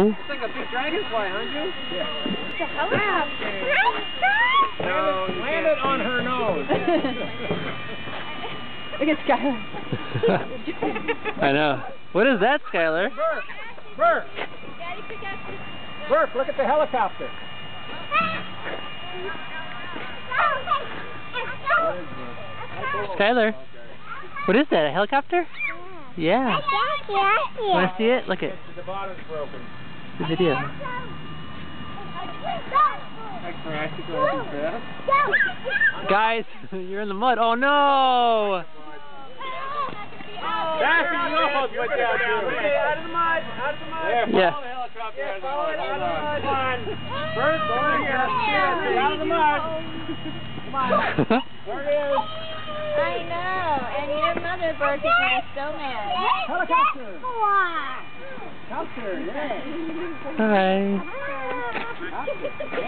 Hmm? It's like a big dragonfly, aren't you? It's a helicopter. No, land it on her nose. Look at Skylar. I know. What is that, Skylar? Burke, Burke, Burke, look at the helicopter. Skylar, what is that? A helicopter? Yeah. Want to see it? Look at The bottom's broken. the video. Like practical and stuff. Guys, you're in the mud. Oh no! That's what you almost went down. Okay, out of the mud, out of the mud. There, Yeah. follow the helicopter out of the mud. Out of the mud. Come on. First, over here. Out of the mud. Come on. There it is. I know, and your mother, Burke, is gonna be so mad. Helicopter. Helicopter, yeah. Hi. Yeah.